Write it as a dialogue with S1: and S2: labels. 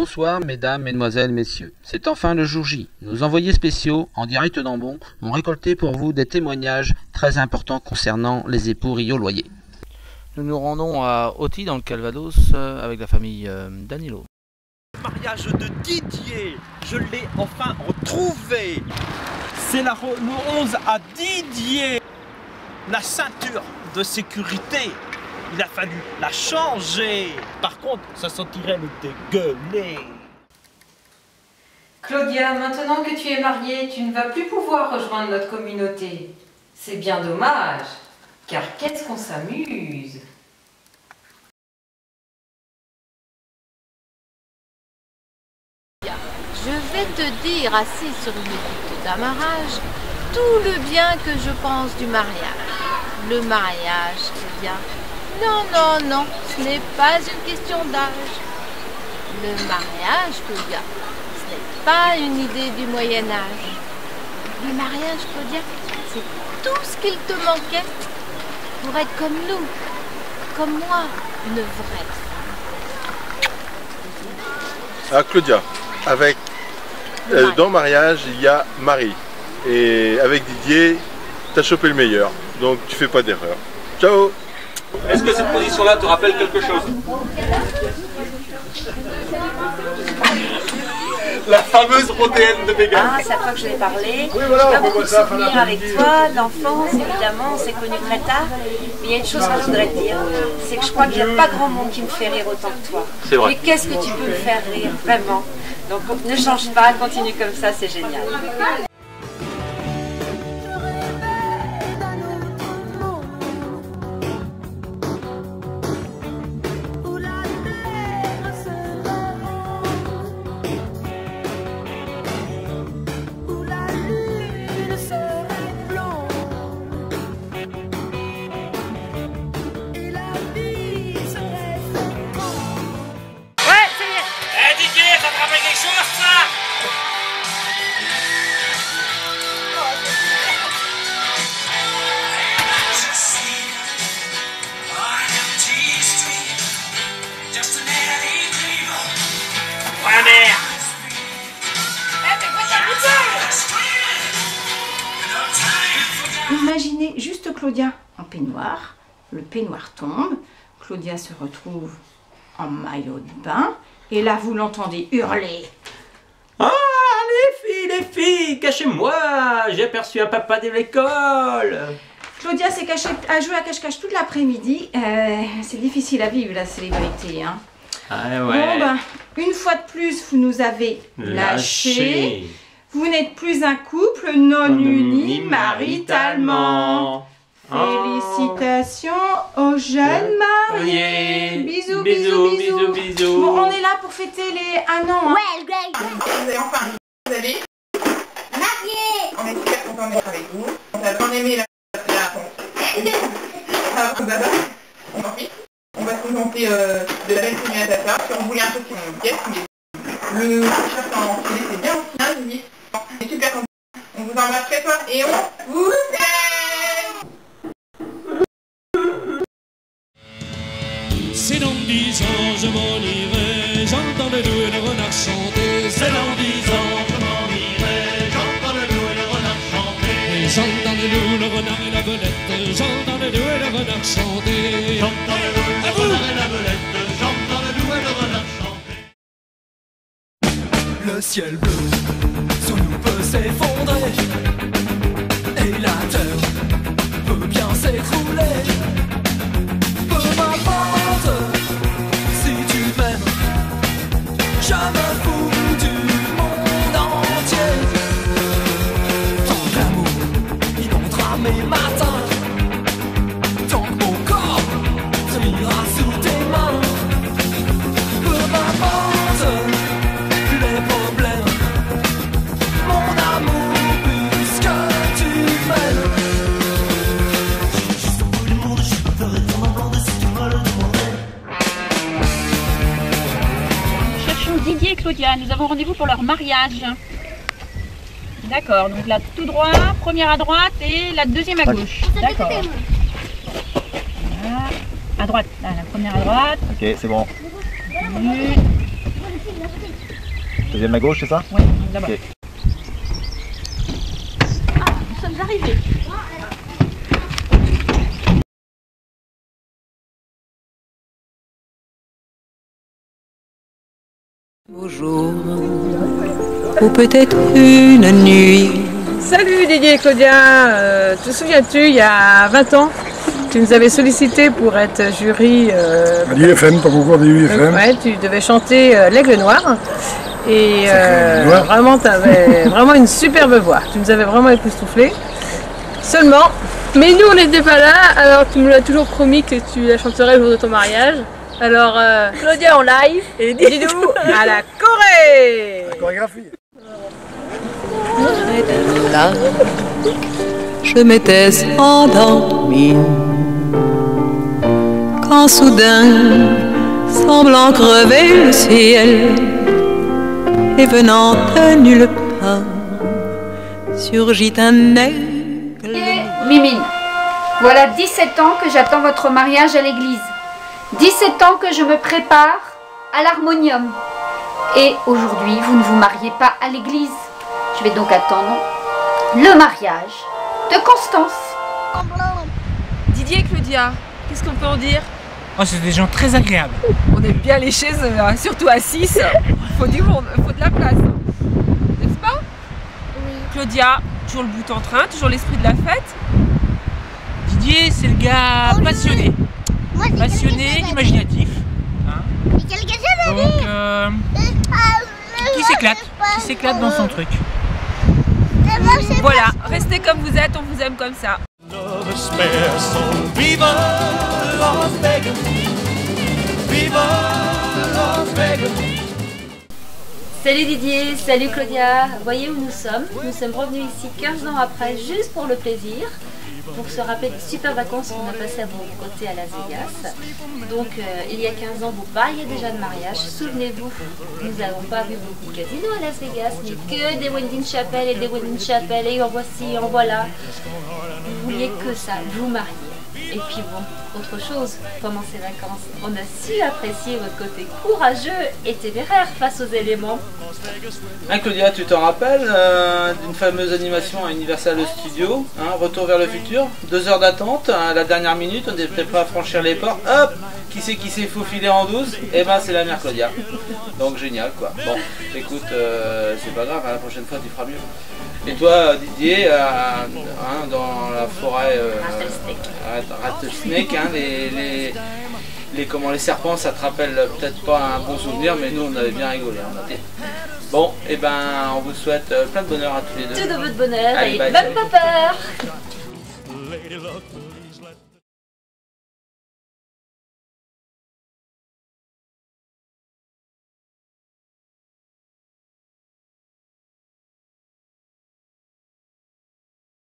S1: Bonsoir mesdames, mesdemoiselles, messieurs. C'est enfin le jour J. Nos envoyés spéciaux, en direct d'Ambon, ont récolté pour vous des témoignages très importants concernant les époux Rio-Loyer. Nous nous rendons à Oti dans le Calvados euh, avec la famille euh, Danilo.
S2: Le mariage de Didier, je l'ai enfin retrouvé. C'est la Renault 11 à Didier. La ceinture de sécurité, il a fallu la changer. Par contre, ça sentirait le dégueuler.
S3: Claudia, maintenant que tu es mariée, tu ne vas plus pouvoir rejoindre notre communauté. C'est bien dommage, car qu'est-ce qu'on s'amuse?
S4: Je vais te dire, assis sur une écoute d'amarrage, tout le bien que je pense du mariage. Le mariage, Claudia. Non, non, non, ce n'est pas une question d'âge. Le mariage, Claudia, ce n'est pas une idée du Moyen Âge. Le mariage, Claudia, c'est tout ce qu'il te manquait pour être comme nous, comme moi, une vraie femme.
S5: Ah Claudia, avec euh, dans le mariage il y a Marie et avec Didier t'as chopé le meilleur donc tu fais pas d'erreur. Ciao
S6: Est-ce que cette position-là te rappelle quelque chose? La fameuse rodéenne de Vegas.
S7: Ah, c'est à toi que je vais parler.
S5: Oui, voilà,
S7: pas beaucoup de souvenirs avec toi, d'enfance, évidemment, on s'est connus très tard. Mais il y a une chose que je voudrais te dire, c'est que je crois qu'il n'y a pas grand monde qui me fait rire autant que toi.
S6: C'est vrai.
S7: Mais qu'est-ce que tu peux me faire rire, vraiment? Donc ne change pas, continue comme ça, c'est génial.
S8: Claudia en peignoir, le peignoir tombe, Claudia se retrouve en maillot de bain, et là vous l'entendez hurler.
S2: Ah, les filles, les filles, cachez-moi J'ai aperçu un papa de l'école
S8: Claudia s'est cachée à jouer à cache-cache toute l'après-midi. Euh, c'est difficile à vivre la célébrité. Hein.
S2: Ah
S8: Bon, ben, une fois de plus, vous nous avez lâchés. Vous n'êtes plus un couple non uni maritalement. Félicitations aux jeunes mariés. Bisous, bisous, bisous,
S2: bisous.
S8: Bon, on est là pour fêter les un an. hein.
S9: Vous avez enfin vous avez marié On est super content d'être avec vous. On a bien aimé la la on. On va se contenter euh, de la belle à ta soeur. Si on voulait un peu sur une pièce, mais le t-shirt en filet, c'est bien au final, je dis. On est super content. On vous embrasse très fort et on
S10: chanter. J'entends le loup, le renard et la belette, j'entends le loup et le renard chanter. J'entends le loup, le renard et la belette, j'entends le loup et le renard chanter. Le ciel bleu sous nous peut s'effondrer
S11: Nous avons rendez-vous pour leur mariage. D'accord, donc là tout droit, première à droite et la deuxième à gauche. D'accord. Voilà. À droite, là, la première à droite.
S6: Ok, c'est bon.
S11: Une.
S12: Deuxième à gauche, c'est ça?
S11: Oui, là-bas. Ah, nous sommes arrivés.
S13: Au jour, ou peut-être une nuit.
S14: Salut Didier et Claudia, Euh, te souviens-tu, il y a 20 ans, tu nous avais sollicité pour être jury. Euh,
S15: À l'IFM, ton concours de l'IFM.
S14: ouais, tu devais chanter euh, L'Aigle Noir. Et euh,
S15: Noir.
S14: vraiment, tu avais vraiment une superbe voix. Tu nous avais vraiment époustouflé. Seulement,
S16: Mais nous, on n'était pas là, alors tu me l'as toujours promis que tu la chanterais le jour de ton mariage. Alors, euh, Claudia en live et
S14: Didou à la Corée
S15: La chorégraphie.
S13: Là, je m'étais endormie. Quand soudain, semblant crever le ciel, et venant de nulle part, surgit un aigle.
S17: Mimine, voilà 17 ans que j'attends votre mariage à l'église. 17 ans que je me prépare à l'harmonium. Et aujourd'hui, vous ne vous mariez pas à l'église. Je vais donc attendre le mariage de Constance.
S16: Didier et Claudia, qu'est-ce qu'on peut en dire?
S18: Oh, c'est des gens très agréables.
S14: On est bien léchés, euh, surtout à 6. Faut du monde, faut de la place.
S16: N'est-ce pas? Claudia, toujours le bout en train, toujours l'esprit de la fête.
S18: Didier, c'est le gars passionné. Passionné, imaginatif. hein. Donc, euh, qui s'éclate. Qui s'éclate dans son truc.
S16: Voilà, restez comme vous êtes, on vous aime comme ça.
S17: Salut Didier, salut Claudia. Voyez où nous sommes Nous sommes revenus ici 15 ans après, juste pour le plaisir, pour se rappeler des super vacances qu'on a passées à vos côtés à Las Vegas. Donc, euh, il y a 15 ans, vous parliez déjà de mariage. Souvenez-vous, nous n'avons pas vu beaucoup de casinos à Las Vegas, mais que des wedding chapel et des wedding chapel, et en voici, en voilà. Vous vouliez que ça, vous marier. Et puis bon, autre chose, pendant ces vacances, on a su apprécier votre côté courageux et téméraire face aux éléments.
S1: Hein, Claudia, tu t'en rappelles euh, d'une fameuse animation à Universal Studios, hein, Retour vers le futur, deux heures d'attente, à la dernière minute, on était prêt à franchir les portes, hop, qui c'est qui s'est faufilé en douce Eh ben c'est la mère Claudia. Donc génial quoi. Bon, écoute, euh, c'est pas grave, hein, la prochaine fois tu feras mieux. Et toi Didier, euh, hein, dans la forêt euh, Rat- Rattlesnake, hein, les, les, les, comment, les serpents, ça te rappelle peut-être pas un bon souvenir, mais nous on avait bien rigolé. hein, Bon, et ben on vous souhaite euh, plein de bonheur à tous les deux.
S17: Tout de votre bonheur
S1: Allez,
S17: et
S1: bye,
S17: même pas peur